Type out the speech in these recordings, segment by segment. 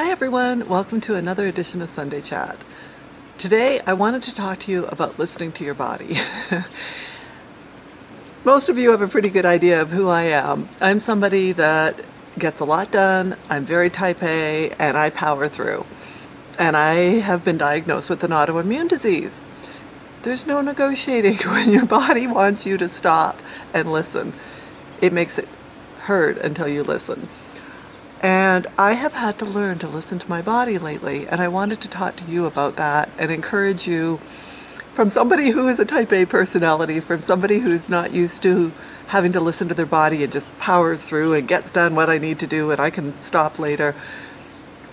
Hi everyone, welcome to another edition of Sunday Chat. Today I wanted to talk to you about listening to your body. Most of you have a pretty good idea of who I am. I'm somebody that gets a lot done, I'm very type A, and I power through. And I have been diagnosed with an autoimmune disease. There's no negotiating when your body wants you to stop and listen. It makes it hurt until you listen. And I have had to learn to listen to my body lately, and I wanted to talk to you about that and encourage you from somebody who is a type A personality, from somebody who's not used to having to listen to their body and just powers through and gets done what I need to do and I can stop later.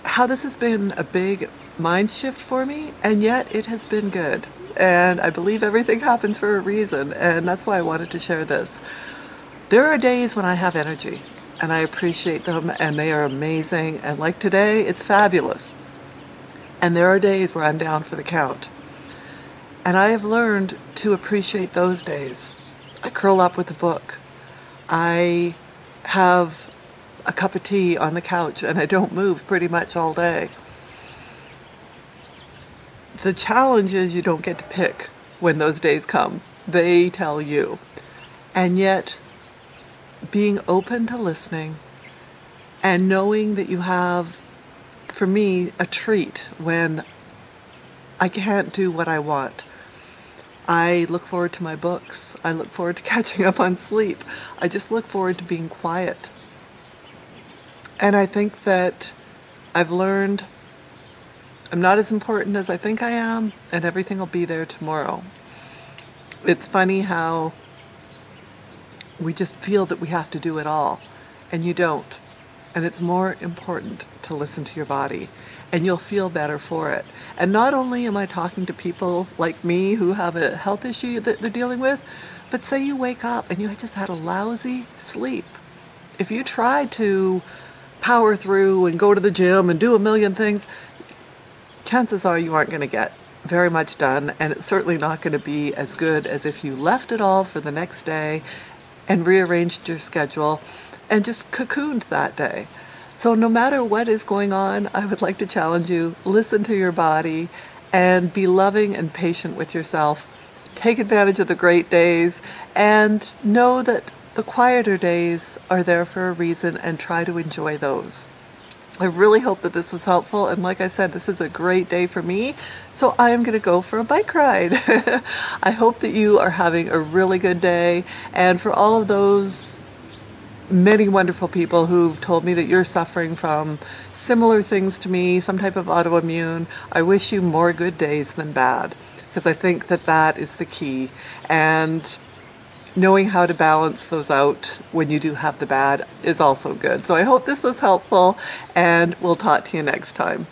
How this has been a big mind shift for me, and yet it has been good. And I believe everything happens for a reason, and that's why I wanted to share this. There are days when I have energy and I appreciate them and they are amazing. And like today, it's fabulous. And there are days where I'm down for the count. And I have learned to appreciate those days. I curl up with a book. I have a cup of tea on the couch and I don't move pretty much all day. The challenge is you don't get to pick when those days come. They tell you. And yet, being open to listening and knowing that you have, for me, a treat when I can't do what I want. I look forward to my books. I look forward to catching up on sleep. I just look forward to being quiet. And I think that I've learned I'm not as important as I think I am, and everything will be there tomorrow. It's funny how we just feel that we have to do it all, and you don't. And it's more important to listen to your body, and you'll feel better for it. And not only am I talking to people like me who have a health issue that they're dealing with, but say you wake up and you just had a lousy sleep. If you try to power through and go to the gym and do a million things, chances are you aren't going to get very much done and it's certainly not going to be as good as if you left it all for the next day and rearranged your schedule and just cocooned that day. So, no matter what is going on, I would like to challenge you listen to your body and be loving and patient with yourself. Take advantage of the great days and know that the quieter days are there for a reason and try to enjoy those. I really hope that this was helpful. And like I said, this is a great day for me. So I am going to go for a bike ride. I hope that you are having a really good day. And for all of those many wonderful people who've told me that you're suffering from similar things to me, some type of autoimmune, I wish you more good days than bad. Because I think that that is the key. And knowing how to balance those out when you do have the bad is also good. So I hope this was helpful and we'll talk to you next time.